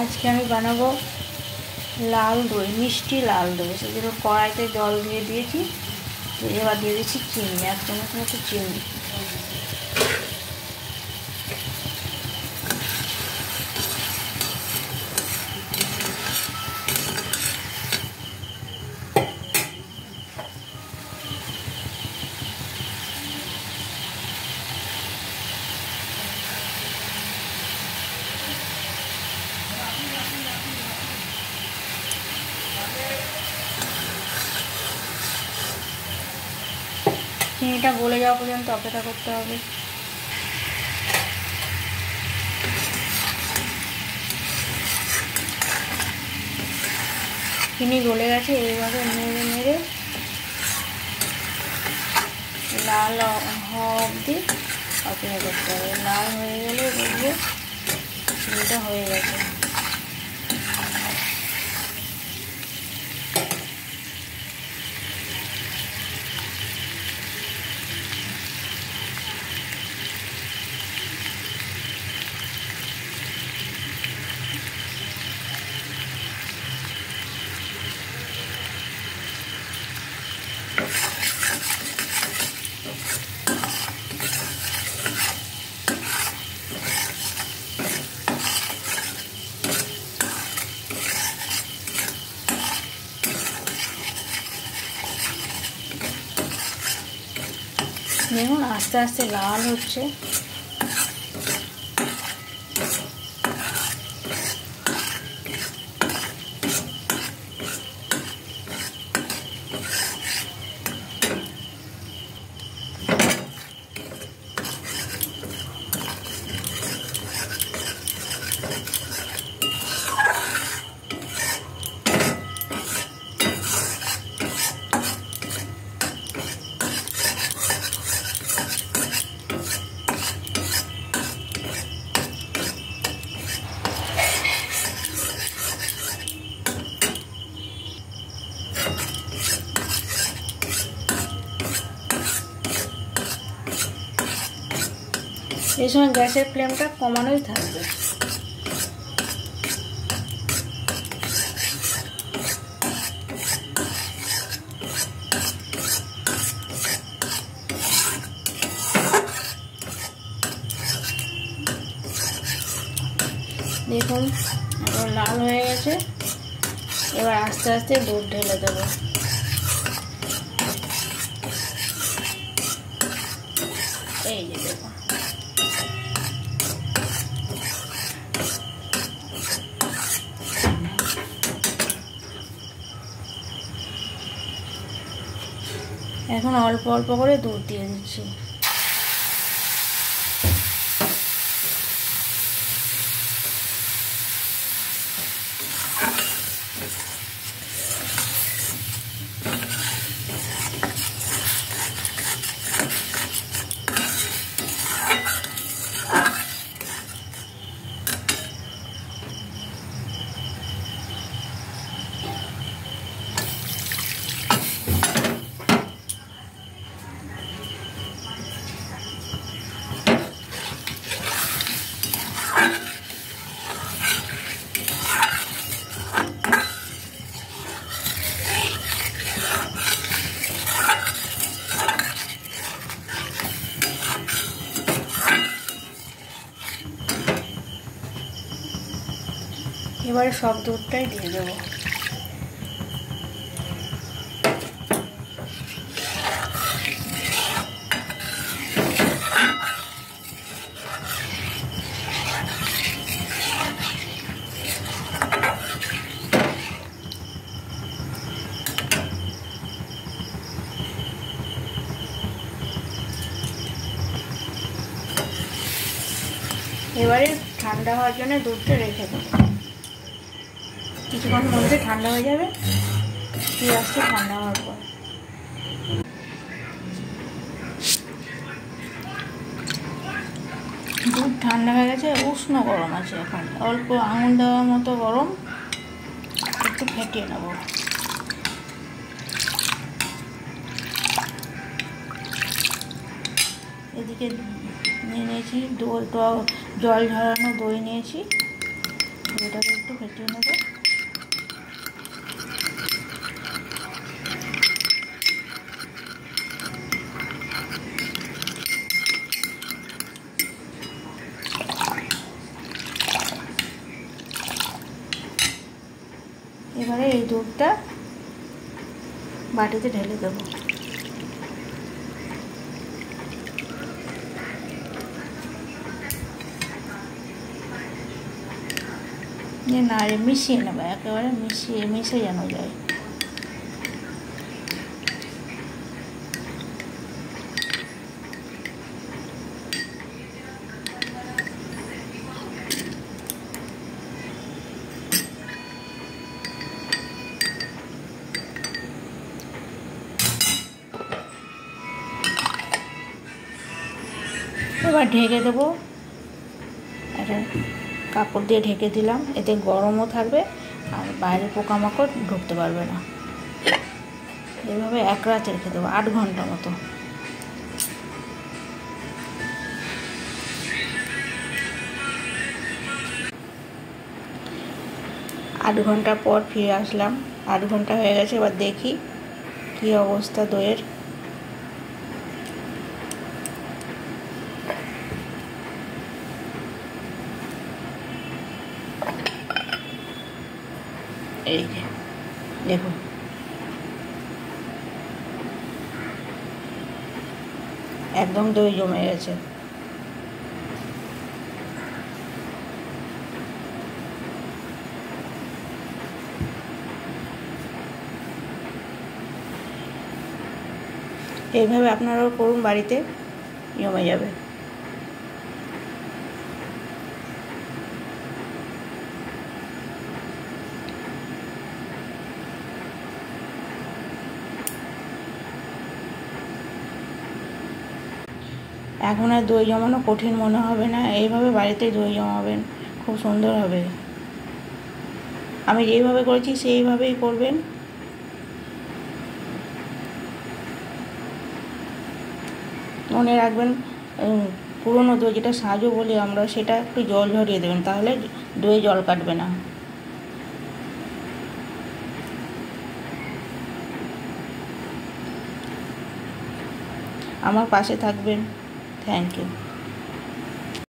আজকে আমি বানাবো লাল দই, মিষ্টি লাল দই। সেগুলো কড়াইতে জল দিয়ে দিয়েছি, এবার দিয়ে দিচ্ছি চিনি, এক চামচ মতো চিনি। চিনিটা গলে যাওয়া পর্যন্ত অপেক্ষা করতে হবে। চিনি গলে গেছে, এইভাবে নেড়ে নেড়ে লাল হওয়া অবধি অপেক্ষা করতে হবে। লাল হয়ে গেলে বুঝব চিনিটা হয়ে গেছে। দেখুন আস্তে আস্তে লাল হচ্ছে। এই সময় গ্যাসের ফ্লেমটা কমানোই থাকবে। দেখুন এবার লাল হয়ে গেছে। এবার আস্তে আস্তে দুধ ঢেলে দেবো। এই যে দেখুন এখন অল্প অল্প করে দুধ দিয়ে দিচ্ছি। এবারে সব দুধটাই দিয়ে দেবো। এবারে ঠান্ডা হওয়ার জন্য দুধটা রেখে দেবো। কিছুক্ষণ মধ্যে ঠান্ডা হয়ে যাবে। আসছে ঠান্ডা হওয়ার পর। দুধ ঠান্ডা হয়ে গেছে, উষ্ণ গরম আছে এখন। অল্প আঙুল দেওয়ার মতো গরম, একটু ফেটিয়ে নেব। এদিকে নিয়ে নিয়েছি জল ঝরানো দই নিয়েছি। এটাকে একটু ফেটিয়ে নেব। এবারে এই দুধটা বাটিতে ঢেলে দেবো। যে নাড়ে মিশিয়ে নেব, একেবারে মিশিয়ে, মিশে যেন যায়। এবার ঢেকে দেবো। একটা কাপড় দিয়ে ঢেকে দিলাম। এতে গরমও থাকবে আর বাইরে পোকামাকড় ঢুকতে পারবে না। এভাবে এক রাত রেখে দেবো, আট ঘণ্টা মতো। আট ঘণ্টা পর ফিরে আসলাম। আট ঘণ্টা হয়ে গেছে, এবার দেখি কী অবস্থা দইয়ের। এই যে দেখুন একদম দই জমে গেছে। এইভাবে আপনারাও করুন বাড়িতে জমে যাবে। এখন আর দই জমানো কঠিন মনে হবে না। এইভাবে বাড়িতে দই জমাবেন। খুব সুন্দর হবে। আমি যেইভাবে করেছি, সেইভাবেই করবেন। মনে রাখবেন পুরনো দই যেটা সাজো বলি আমরা, সেটা একটু জল ঝরিয়ে দেবেন, তাহলে দই জল কাটবে না। আমার পাশে থাকবেন। Thank you.